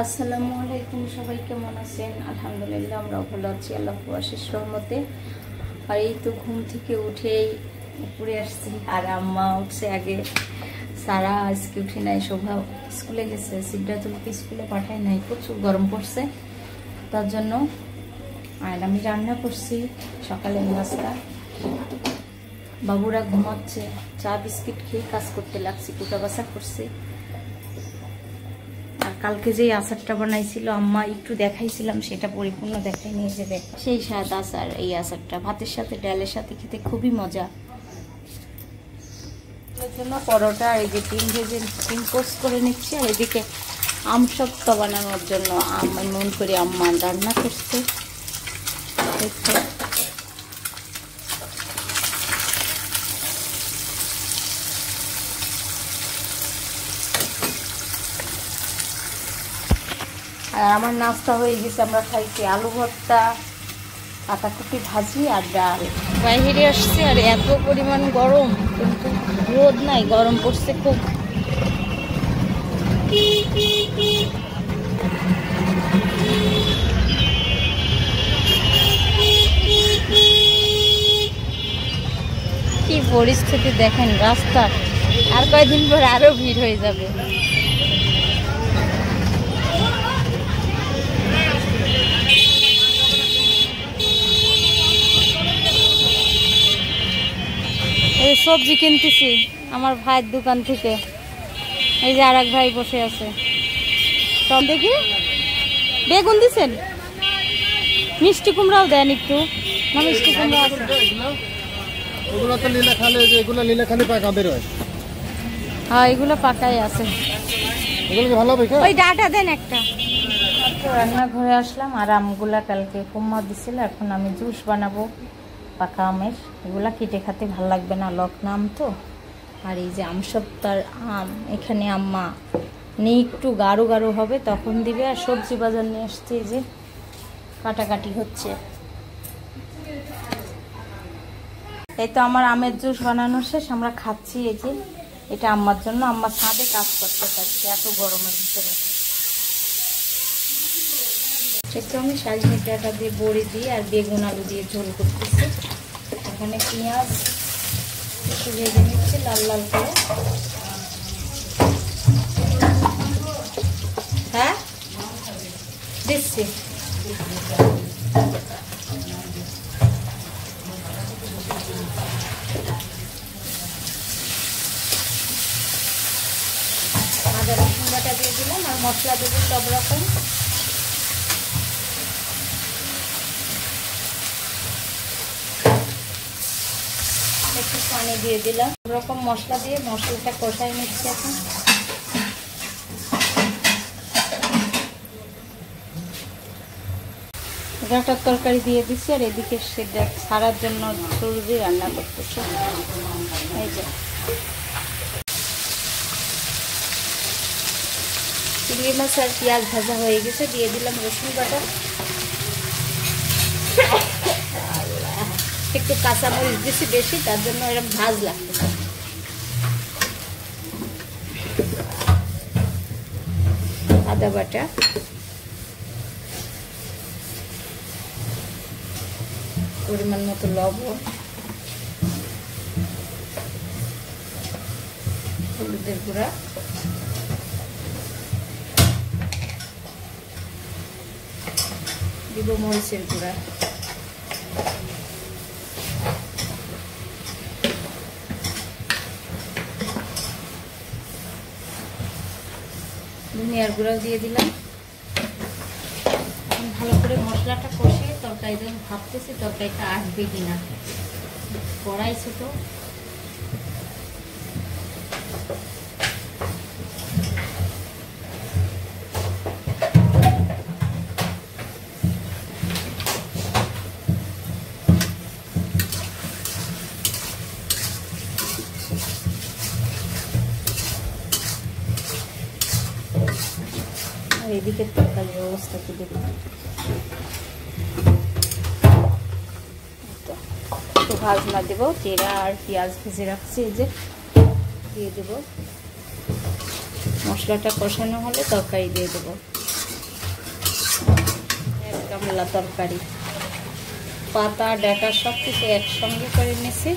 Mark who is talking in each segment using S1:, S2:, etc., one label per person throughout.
S1: আসসালামু আলাইকুম, সবাই কেমন আছেন? আলহামদুলিল্লাহ আমরা ভালো আছি, আল্লাহ আশিস রহমতে। আর এই তো ঘুম থেকে উঠেই উপরে আসছি, আর আম্মা উঠছে আগে। সারা আজকে উঠে নাই, শোভা স্কুলে গেছে সিদ্ধাতুলকে স্কুলে পাঠায় নাই, প্রচুর গরম পড়ছে। তার জন্য আর আমি রান্না করছি, সকালে নাস্তা। বাবুরা ঘুমাচ্ছে, চা বিস্কিট খেয়ে কাজ করতে লাগছি, কুটা বাসা করছি। কালকে যে আচারটা বানাইছিল আম্মা একটু দেখাইছিলাম সেটা পরিপূর্ণ দেখাই নিয়ে যাবে সেই স্বাদ আচার এই আচারটা। ভাতের সাথে ডালের সাথে খেতে খুবই মজা। জন্য পরোটা আর এই যে তিন ভেজে তিন পোস্ট করে নিচ্ছি আর এদিকে আম সপ্তা বানানোর জন্য আম মন করে আম্মা রান্না করছে। আর আমার নাস্তা হয়ে গেছে, আমরা খাইছি আলু ভর্তা, পাতাকপি ভাজি আর ডাল। বাইরে আসছে আর এত পরিমাণ গরম, কিন্তু রোদ নাই, গরম পড়ছে খুব। পরিস্থিতি দেখেন রাস্তা আর কয়দিন পর আরও ভিড় হয়ে যাবে। সবজি কিনতেছি আমার ভাইয়ের দোকান থেকে। এই যে আর ভাই বসে আছে। সব দেখি, বেগুন দিছেন? মিষ্টি কুমড়াও দেন একটু। মিষ্টি কুমড়া আছে।
S2: ওগুলো তো লীলা খালে যে এগুলো পাকা বেরোয়
S1: হ্যাঁ এগুলো পাকাই আছে।
S2: এগুলো
S1: ওই ডাটা দেন একটা। আসলাম আর আমগুলা কালকে কুম্মা দিছিল, এখন আমি জুস বানাবো। পাকা আমের, এগুলা কেটে খেতে ভালো লাগবে না, লকনা আম তো। আর এই যে আমসপ্তার আম, এখানে আম্মা নেই একটু গাঢ় গাঢ় হবে, তখন দিবে। আর সবজি বাজার নিয়ে আসছে এই যে কাটাকাটি হচ্ছে। এই তো আমার আমের জুস বানানো শেষ, আমরা খাচ্ছি এই যে। এটা আম্মার জন্য, আম্মা ছাদে কাজ করতে পারছে এত গরমের ভিতরে। একটু আমি সাজনি ডাটা দিয়ে বড়ি দিয়ে আর বেগুন আলু দিয়ে ঝোল করতেছি। এখানে পেঁয়াজ একটু ভেজে নিচ্ছি লাল লাল করে। হ্যাঁ? দিচ্ছি। আদা রসুন বাটা দিয়ে দিলাম আর মশলা দেবো সব রকম। একটু পানি দিয়ে দিলাম। রকম মশলা দিয়ে মশলাটা কষাই নিচ্ছি এখন। ডাটার তরকারি দিয়ে দিচ্ছি আর এদিকে সেটা ছাড়ার জন্য সবজি রান্না করতেছি। এই যে। চিংড়ি মাছ আর পেঁয়াজ ভাজা হয়ে গেছে, দিয়ে দিলাম রসুন বাটা। একটু কাঁচামরিচ দিছি বেশি, তার জন্য এরকম ভাজ লাগতেছে আদা বাটা। পরিমাণ মতো লবণ। হলুদের গুঁড়া। দিব মরিচের গুঁড়া। ধনিয়ার গুঁড়াও দিয়ে দিলাম। ভালো করে মশলাটা কষে তরকারি যখন ভাবতেছি তরকারিটা আসবে কিনা। কড়াই ছোট। এদিকে তরকারির অবস্থা কি দেখুন। একটু ভাজনা দেবো, জিরা আর পেঁয়াজ ভেজে রাখছি যে দিয়ে দেবো। মশলাটা কষানো হলে তরকারি দিয়ে দেবো। করলা তরকারি। পাতা, ডাটা সব কিছু একসঙ্গে করে নিয়েছি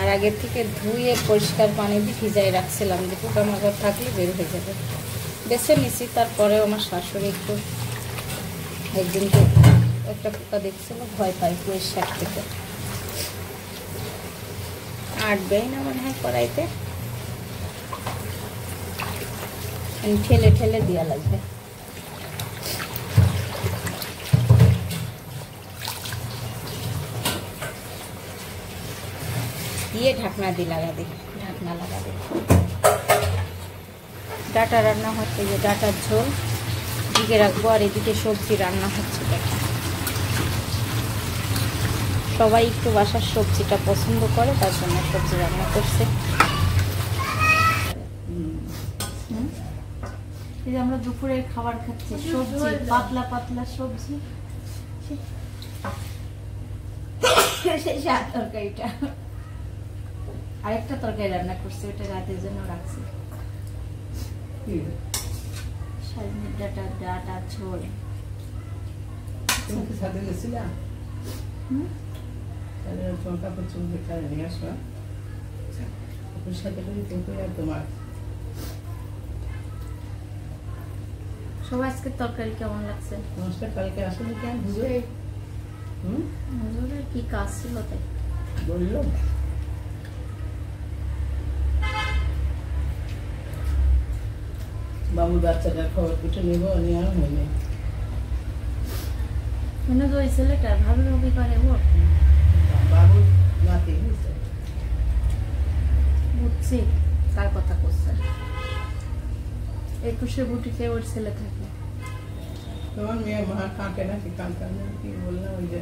S1: আর আগের থেকে ধুয়ে পরিষ্কার পানি দিয়ে ভিজাই রাখছিলাম যে পোকামাকড় থাকলে বের হয়ে যাবে। বেছে নিছি তারপরে আমার শাশুড়ি একটু একদিন তো একটা পোকা দেখছিল, ভয় পাই পুয়ের শাক থেকে আটবেই না মনে হয় কড়াইতে। ঠেলে ঠেলে দেওয়া লাগবে। দিয়ে ঢাকনা দিয়ে লাগাবে ঢাকনা লাগাবে। ডাটা রান্না হচ্ছে যে ডাটার ঝোল। দিকে রাখব আর এদিকে সবজি রান্না হচ্ছে দেখো। সবাই একটু বাসার সবজিটা পছন্দ করে তার জন্য সবজি রান্না করছে। এই যে আমরা দুপুরের খাবার খাচ্ছি সবজি পাতলা পাতলা সবজি। তরকারিটা। আরেকটা তরকারি রান্না করছে ওটা রাতের জন্য রাখছি। সজনের ডাটা ডাটা ঝোল।
S3: তুমি কি ছাদে গেছিলা তাহলে তোমার কাপড় চুল দেখে নিয়ে আসবা ওর সাথে করে দেখো আর তোমার।
S1: সবাই আজকে তরকারি কেমন লাগছে?
S3: মাছটা কালকে আসলে কেন হুম
S1: হুজুরের কি কাজ ছিল তাই?
S3: বলল? বাবু বাচ্চাটার খবর পিঠে নেব নিয়ে আর হয়নি
S1: মনে তো ওই ছেলেটা ভাবি ভাবি করে ও
S3: বাবু নাতি হয়েছে
S1: বুঝছি কার কথা করছে একুশে বুটিতে ওর ছেলে থাকে।
S3: তোমার মেয়ে মা কাঁটে নাকি কাঁদতে কি বললাম ওই যে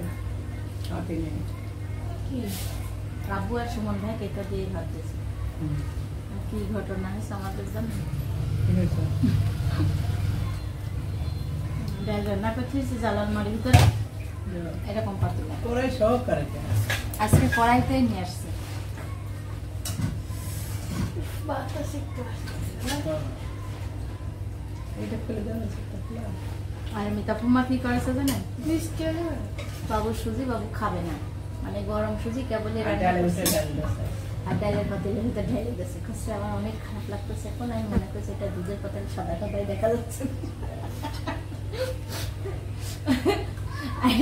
S3: কাঁটে নেই।
S1: কি? আব্বু আর সুমন ভাই এটা দিয়ে ভাবতেছে। কি ঘটনা হয়েছে আমাদের জানো রান্না করতেছি জালাল মারির ভিতরে। এরকম পাতলা।
S3: তোরাই সহকারে
S1: আজকে কড়াইতেই নিয়ে আসছে।
S3: এটা ফেলে দেওয়া হয়েছে একটা খোলা।
S1: আর মিতা কি করেছে জানেন? বাবু সুজি বাবু খাবে না। মানে গরম সুজি কেবলই
S3: আর
S1: ডালের ঢেলে আমার অনেক খারাপ লাগতেছে এখন আমি মনে করছি এটা দুধের সাদা সাদাই দেখা যাচ্ছে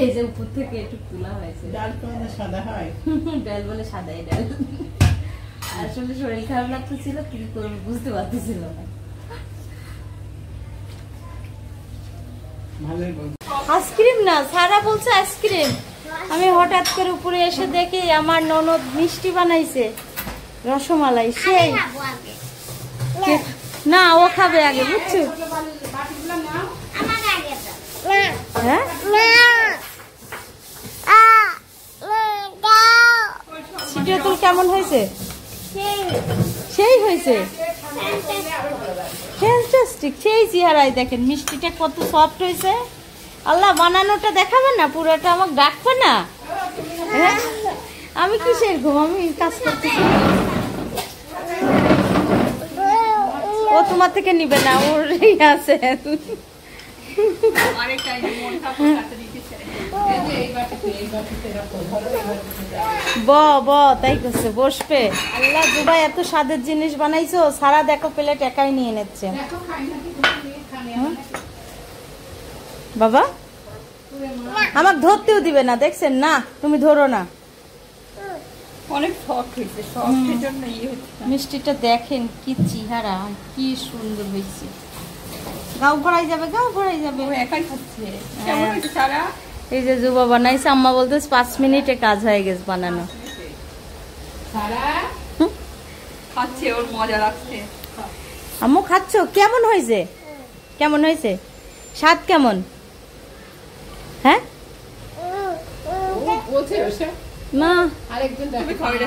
S1: এই যে উপর থেকে একটু তুলা হয়েছে
S3: ডাল সাদা হয়
S1: ডাল বলে সাদাই ডাল আসলে শরীর খারাপ লাগতেছিল কি করব বুঝতে পারতেছিল না আইসক্রিম না, সারা বলছে আইসক্রিম। আমি হঠাৎ করে উপরে এসে দেখি আমার ননদ মিষ্টি বানাইছে। রসমালাই সেই। না ও খাবে আগে বুঝছ? হ্যাঁ? সিটিয়াতুল কেমন হয়েছে? সেই। হয়েছে? ফ্যান্টাস্টিক সেই চেহারায় দেখেন মিষ্টিটা কত সফট হয়েছে। আল্লাহ বানানোটা দেখাবে না? পুরোটা আমাকে ডাকবে না? হ্যাঁ? আমি কিসের ঘুম? আমি কাজ করতেছি। ও তোমার থেকে নিবে না, ওর আছে। ব ব, তাই করছে, বসবে। আল্লাহ, দুবাই এত স্বাদের জিনিস বানাইছো, সারা দেখো প্লেট একাই নিয়ে নিচ্ছে। বাবা আমাকে ধরতেও দিবে না, দেখছেন? না, তুমি ধরো না।
S4: অনেক শখ হয়েছে। শখের জন্য ইয়ে হচ্ছে
S1: মিষ্টিটা দেখেন কি চেহারা কি সুন্দর হয়েছে। গাও ভরাই যাবে গাও ভরাই যাবে।
S4: একাই খাচ্ছে। কেমন হয়েছে সারা?
S1: এই যে যুবা বানাইছে আম্মা বলতেছে পাঁচ মিনিটে কাজ হয়ে গেছে বানানো।
S4: খাচ্ছে ওর মজা লাগছে।
S1: আম্মু খাচ্ছ? কেমন হয়েছে? কেমন হয়েছে? স্বাদ কেমন? হ্যাঁ?
S3: বলছে
S1: না।
S3: আরেকজন
S4: তুমি খাবে না।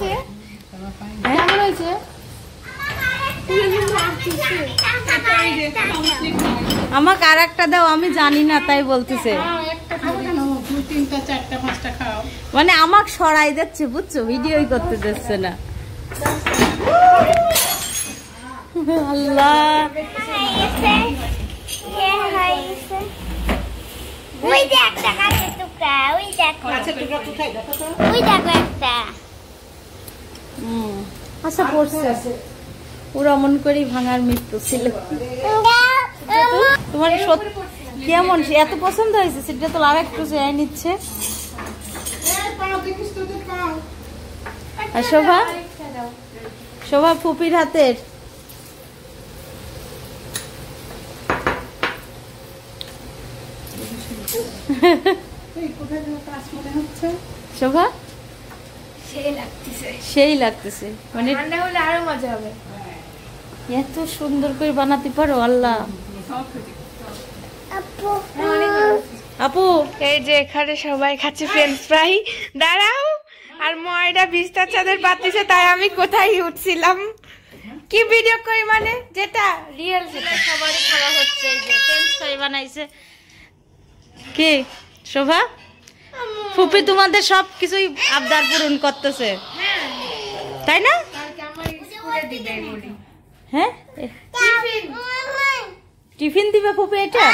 S1: হ্যাঁ? কেমন হয়েছে?
S4: এই যে, নমস্তে,
S1: আমাকে আর একটা দাও আমি জানি না তাই বলতেছে।
S3: একটা খাও। কেন দু তিনটা চারটা পাঁচটা খাও।
S1: মানে আমাকে সরাই যাচ্ছে বুঝছ? ভিডিওই করতে দিচ্ছে না। আল্লাহ।
S3: মাছের টুকরা কোথায়? দেখো তো।
S5: ওই দেখো একটা।
S1: হুম। আচ্ছা পড়ছে ওরা অমন করেই ভাঙার মৃত্যু ছিল। তোমার কেমন? এত পছন্দ হয়েছে সেটা তো আর একটু চেয়ে নিচ্ছে। আর শোভা? শোভা ফুপির হাতের।
S3: যেন কাজ মনে হচ্ছে
S1: শোভা?
S4: সেই লাগতেছে।
S1: সেই লাগতেছে। মানে
S4: ঠান্ডা হলে আরও মজা হবে।
S1: এত সুন্দর করে বানাতে পারো আল্লাহ।
S5: আপু।
S4: এই যে এখানে সবাই খাচ্ছে ফ্রেঞ্চ ফ্রাই দাঁড়াও আর ময়রা বিস্তার চাঁদের পাতিছে তাই আমি কোথায় উঠছিলাম? কি ভিডিও করি মানে? যেটা রিয়েল যেটা।
S1: সবারই খাওয়া হচ্ছে যে ফ্রেঞ্চ ফ্রাই বানাইছে। কি? শোভা? ফুপি তোমাদের সব কিছুই আবদার পূরণ করতেছে। তাই না? হ্যাঁ? টিফিন দিবে ফুপি এটা?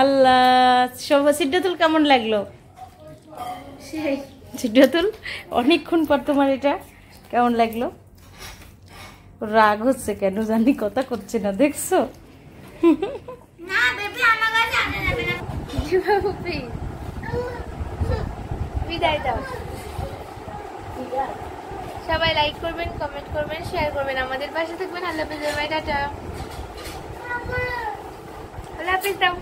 S1: আল্লাহ সিদ্ধাতুল কেমন লাগল? সিদ্ধাতুল অনেকক্ষণ পর তোমার এটা কেমন লাগল? রাগ হচ্ছে কেন জানি, কথা করছে না, দেখছ
S5: না বেবি আমার কাছে আনা যাবে
S4: বিদায় দাও সবাই লাইক করবেন কমেন্ট করবেন শেয়ার করবেন। আমাদের পাশে থাকবেন। আল্লাহ হাফিজ। By tata. আল্লাহ হাফিজ, দাও।